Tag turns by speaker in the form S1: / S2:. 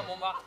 S1: 看蒙八